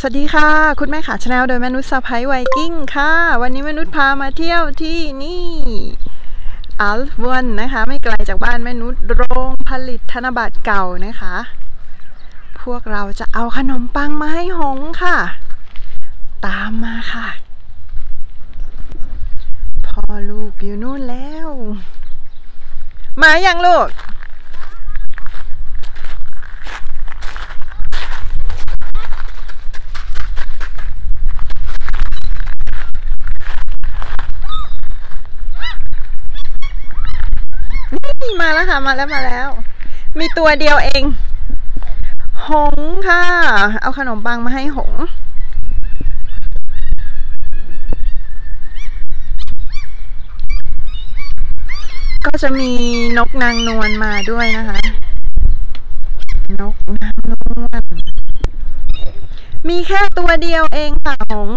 สวัสดีค่ะ คุณแม่ขาชาแนลโดยมนุษย์สะพายไวกิ้งค่ะ วันนี้มนุษย์พามาเที่ยวที่นี่อัลฟวนนะคะ ไม่ไกลจากบ้านมนุษย์โรงผลิตธนบัตรเก่านะคะ พวกเราจะเอาขนมปังมาให้หงค่ะ ตามมาค่ะพ่อลูกอยู่นู่นแล้ว มาอยังลูก นี่ มาแล้วค่ะ มาแล้วมาแล้ว มีตัวเดียวเอง หงค่ะ เอาขนมปังมาให้หง ก็จะมีนกนางนวลมาด้วยนะคะ นกนางนวล มีแค่ตัวเดียวเองค่ะหง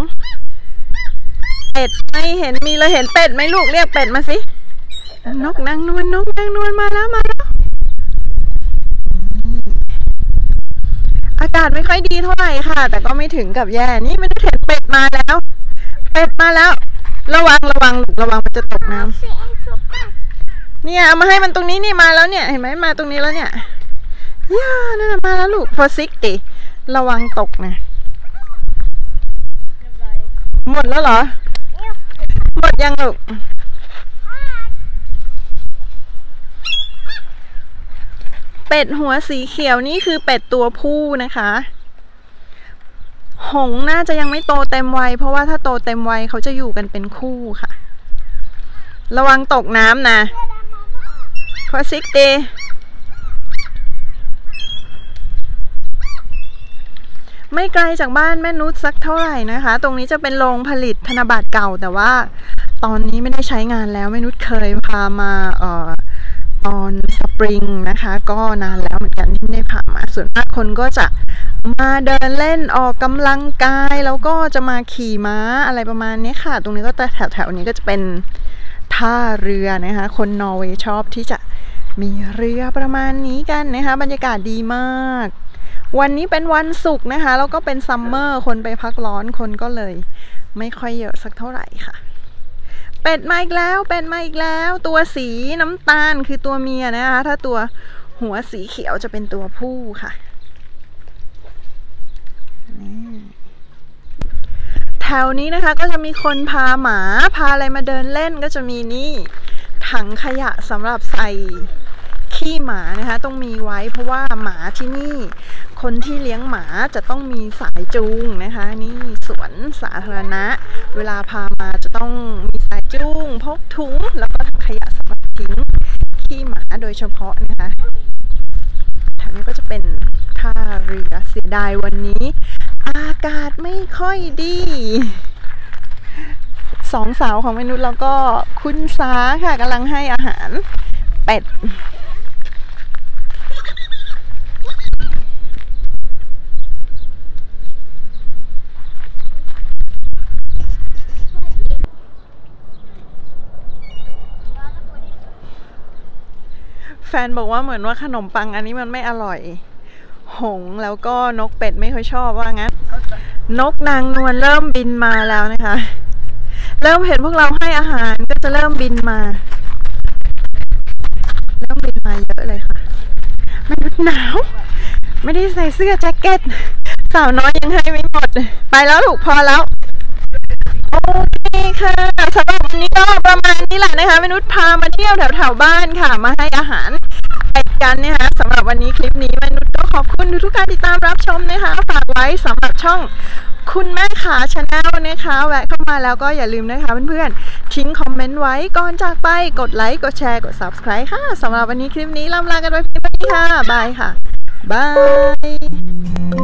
เป็ดไม่เห็นมีเลยเห็นเป็ดไหมลูกเรียกเป็ดมาสิ นกนางนวลนกนางนวลมาแล้วมาแล้ว อากาศไม่ค่อยดีเท่าไหร่ค่ะ แต่ก็ไม่ถึงกับแย่นี่ไม่ได้เห็นเป็ดมาแล้ว เป็ดมาแล้ว ระวังระวังลูกระวังมันจะตกน้ำเนี่ยเอามาให้มันตรงนี้นี่มาแล้วเนี่ย เห็นไหมมาตรงนี้แล้วเนี่ยย่านั่นมาแล้วลูกพอซิกติระวังตกนะหมดแล้วเหรอ หมดยังลูก เป็ดหัวสีเขียวนี่คือเป็ดตัวผู้นะคะ หงน่าจะยังไม่โตเต็มวัย เพราะว่าถ้าโตเต็มวัยเขาจะอยู่กันเป็นคู่ค่ะ ระวังตกน้ำนะพอซิกเดไม่ไกลจากบ้านแม่นุชสักเท่าไหร่นะคะ ตรงนี้จะเป็นโรงผลิตธนบัตรเก่า แต่ว่าตอนนี้ไม่ได้ใช้งานแล้วแม่นุชเคยพามาเอ่อ ตอนสปริงนะคะ ก็นานแล้วเหมือนกันที่ไม่ได้ผ่านมา ส่วนมากคนก็จะมาเดินเล่นออกกำลังกาย แล้วก็จะมาขี่ม้าอะไรประมาณนี้ค่ะ ตรงนี้ก็แถวแถวๆนี้ก็จะเป็นท่าเรือนะคะ คนนอร์เวย์ชอบที่จะมีเรือประมาณนี้กันนะคะ บรรยากาศดีมาก วันนี้เป็นวันศุกร์นะคะ แล้วก็เป็นซัมเมอร์คนไปพักร้อนคนก็เลย ไม่ค่อยเยอะสักเท่าไหร่ค่ะ เป็ดมาอีกแล้ว เป็ดมาอีกแล้ว ตัวสีน้ำตาลคือตัวเมียนะคะ ถ้าตัวหัวสีเขียวจะเป็นตัวผู้ค่ะแถวนี้นะคะก็จะมีคนพาหมาพาอะไรมาเดินเล่นก็จะมีนี่ถังขยะสำหรับใส่ขี้หมานะคะ ต้องมีไว้เพราะว่าหมาที่นี่ คนที่เลี้ยงหมาจะต้องมีสายจูงนะคะ นี่สวนสาธารณะ เวลาพามาจะต้องมีสายจูง พกถุง แล้วก็ถังขยะสำหรับทิ้งขี้หมาโดยเฉพาะนะคะแถวนี้ก็จะเป็นท่าเรือเสียดายวันนี้ อากาศไม่ค่อยดีสองสาวของมนุษย์แล้วก็คุณสาค่ะกำลังให้อาหารเป็ด แฟนบอกว่าเหมือนว่าขนมปังอันนี้มันไม่อร่อย หงแล้วก็นกเป็ดไม่ค่อยชอบว่างั้น นกนางนวลเริ่มบินมาแล้วนะคะ เริ่มเห็นพวกเราให้อาหารก็จะเริ่มบินมา เริ่มบินมาเยอะเลยค่ะ มันหนาว ไม่ได้ใส่เสื้อแจ็คเก็ตสาวน้อยยังให้ไม่หมด ไปแล้วลูกพอแล้ว โอเคค่ะสำหรับวันนี้ก็ประมาณนี้แหละนะคะมนุษย์พามาเที่ยวแถวแถวๆบ้านค่ะ มาให้อาหาร กันนะคะสำหรับวันนี้คลิปนี้มนุษย์ก็ขอบคุณทุกการติดตามรับชมนะคะ ฝากไว้สำหรับช่องคุณแม่ขา Channel นะคะ แวะเข้ามาแล้วก็อย่าลืมนะคะเพื่อนๆ ทิ้งคอมเมนต์ไว้ก่อนจากไปกดไลค์ กดแชร์ กด subscribe ค่ะสำหรับวันนี้คลิปนี้ร่ำลากันไว้เพียงเท่านี้ค่ะ bye ค่ะ bye